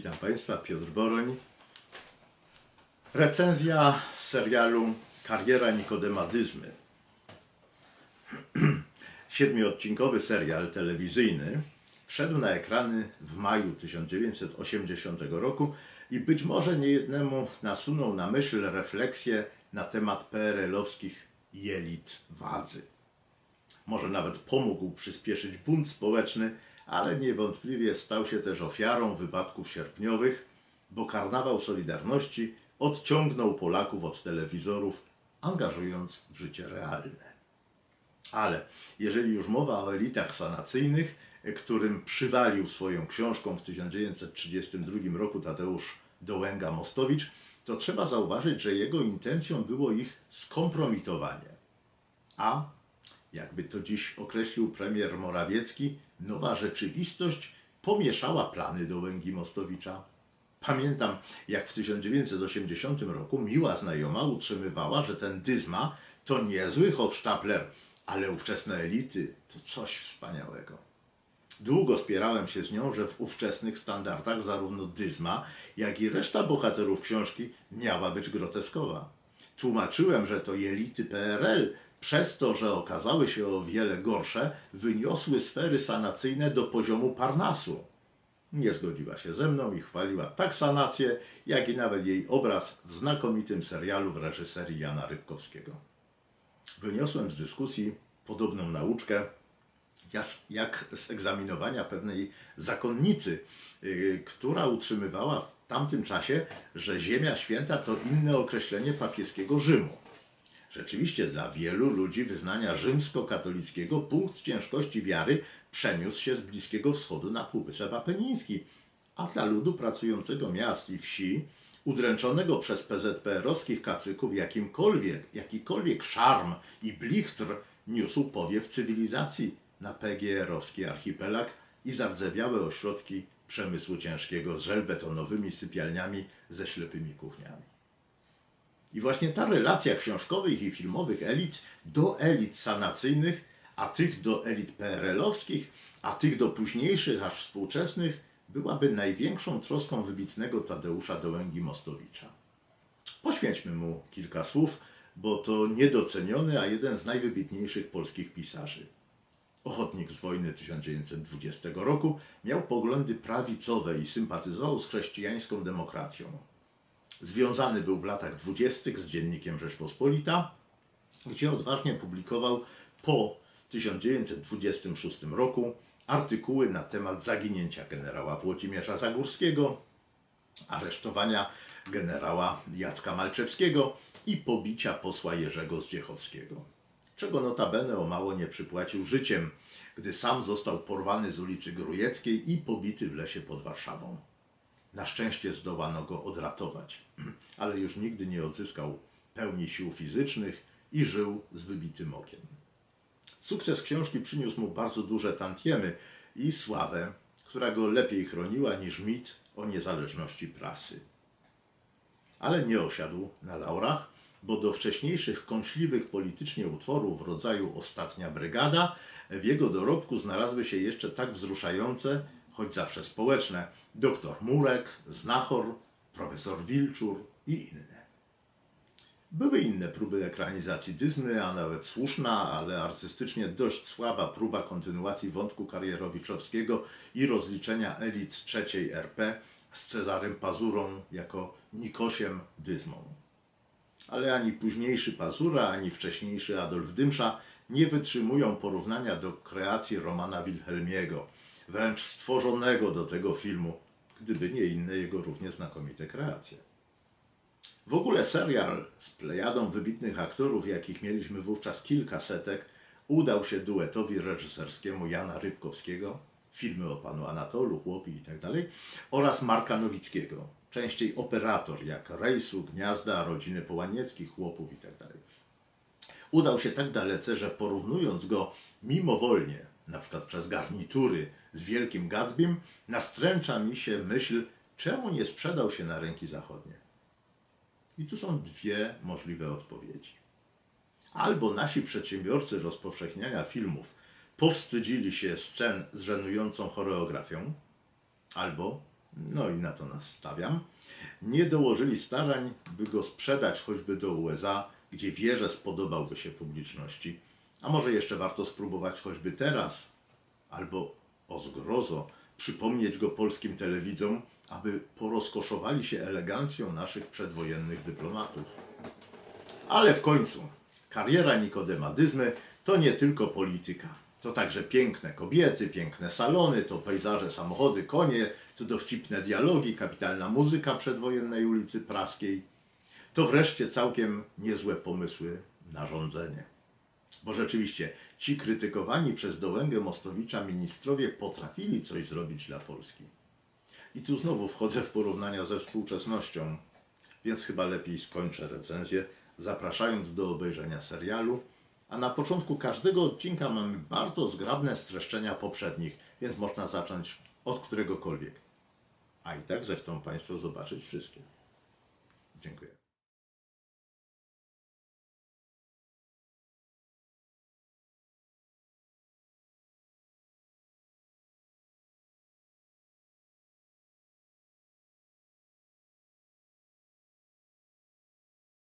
Witam Państwa, Piotr Boroń. Recenzja z serialu Kariera Nikodemadyzmy. Siedmiodcinkowy serial telewizyjny wszedł na ekrany w maju 1980 roku i być może niejednemu nasunął na myśl refleksję na temat PRL-owskich jelit władzy. Może nawet pomógł przyspieszyć bunt społeczny, ale niewątpliwie stał się też ofiarą wypadków sierpniowych, bo karnawał Solidarności odciągnął Polaków od telewizorów, angażując w życie realne. Ale jeżeli już mowa o elitach sanacyjnych, którym przywalił swoją książką w 1932 roku Tadeusz Dołęga-Mostowicz, to trzeba zauważyć, że jego intencją było ich skompromitowanie. A, jakby to dziś określił premier Morawiecki, nowa rzeczywistość pomieszała plany Dołęgi-Mostowicza. Pamiętam, jak w 1980 roku miła znajoma utrzymywała, że ten Dyzma to niezły hochsztapler, ale ówczesne elity to coś wspaniałego. Długo spierałem się z nią, że w ówczesnych standardach zarówno Dyzma, jak i reszta bohaterów książki miała być groteskowa. Tłumaczyłem, że to elity PRL przez to, że okazały się o wiele gorsze, wyniosły sfery sanacyjne do poziomu Parnasu. Nie zgodziła się ze mną i chwaliła tak sanację, jak i nawet jej obraz w znakomitym serialu w reżyserii Jana Rybkowskiego. Wyniosłem z dyskusji podobną nauczkę, jak z egzaminowania pewnej zakonnicy, yy, która utrzymywała w tamtym czasie, że Ziemia Święta to inne określenie papieskiego Rzymu. Rzeczywiście dla wielu ludzi wyznania rzymskokatolickiego punkt ciężkości wiary przeniósł się z Bliskiego Wschodu na Półwysep Apeniński, a dla ludu pracującego miast i wsi, udręczonego przez PZPR-owskich kacyków jakimkolwiek, jakikolwiek szarm i blichtr niósł powiew cywilizacji na PGR-owski archipelag i zardzewiałe ośrodki przemysłu ciężkiego z żelbetonowymi sypialniami ze ślepymi kuchniami. I właśnie ta relacja książkowych i filmowych elit do elit sanacyjnych, a tych do elit PRL-owskich, a tych do późniejszych, aż współczesnych, byłaby największą troską wybitnego Tadeusza Dołęgi-Mostowicza. Poświęćmy mu kilka słów, bo to niedoceniony, a jeden z najwybitniejszych polskich pisarzy. Ochotnik z wojny 1920 roku miał poglądy prawicowe i sympatyzował z chrześcijańską demokracją. Związany był w latach dwudziestych z dziennikiem Rzeczpospolita, gdzie odważnie publikował po 1926 roku artykuły na temat zaginięcia generała Włodzimierza Zagórskiego, aresztowania generała Jacka Malczewskiego i pobicia posła Jerzego Zdziechowskiego. Czego notabene o mało nie przypłacił życiem, gdy sam został porwany z ulicy Grujeckiej i pobity w lesie pod Warszawą. Na szczęście zdołano go odratować, ale już nigdy nie odzyskał pełni sił fizycznych i żył z wybitym okiem. Sukces książki przyniósł mu bardzo duże tantiemy i sławę, która go lepiej chroniła niż mit o niezależności prasy. Ale nie osiadł na laurach, bo do wcześniejszych kąśliwych politycznie utworów w rodzaju Ostatnia Brygada w jego dorobku znalazły się jeszcze tak wzruszające, choć zawsze społeczne, doktor Murek, Znachor, profesor Wilczur i inne. Były inne próby ekranizacji Dyzmy, a nawet słuszna, ale artystycznie dość słaba próba kontynuacji wątku karierowiczowskiego i rozliczenia elit trzeciej RP z Cezarym Pazurą jako Nikosiem Dyzmą. Ale ani późniejszy Pazura, ani wcześniejszy Adolf Dymsza nie wytrzymują porównania do kreacji Romana Wilhelmiego, wręcz stworzonego do tego filmu, gdyby nie inne jego równie znakomite kreacje. W ogóle serial z plejadą wybitnych aktorów, jakich mieliśmy wówczas kilka setek, udał się duetowi reżyserskiemu Jana Rybkowskiego, filmy o panu Anatolu, Chłopi itd., tak oraz Marka Nowickiego, częściej operator, jak Rejsu, Gniazda, Rodziny Połanieckich, Chłopów itd. Tak udał się tak dalece, że porównując go mimowolnie, na przykład przez garnitury z Wielkim Gatsbym, nastręcza mi się myśl, czemu nie sprzedał się na ręki zachodnie. I tu są dwie możliwe odpowiedzi. Albo nasi przedsiębiorcy rozpowszechniania filmów powstydzili się scen z żenującą choreografią, albo no i na to nastawiam, nie dołożyli starań, by go sprzedać choćby do USA, gdzie wie, że spodobałby się publiczności. A może jeszcze warto spróbować choćby teraz, albo o zgrozo, przypomnieć go polskim telewidzom, aby porozkoszowali się elegancją naszych przedwojennych dyplomatów. Ale w końcu, kariera Nikodema Dyzmy to nie tylko polityka. To także piękne kobiety, piękne salony, to pejzaże, samochody, konie, to dowcipne dialogi, kapitalna muzyka przedwojennej ulicy Praskiej. To wreszcie całkiem niezłe pomysły na rządzenie. Bo rzeczywiście ci krytykowani przez Dołęgę Mostowicza ministrowie potrafili coś zrobić dla Polski. I tu znowu wchodzę w porównania ze współczesnością, więc chyba lepiej skończę recenzję, zapraszając do obejrzenia serialu. A na początku każdego odcinka mamy bardzo zgrabne streszczenia poprzednich, więc można zacząć od któregokolwiek. A i tak zechcą Państwo zobaczyć wszystkie. Dziękuję.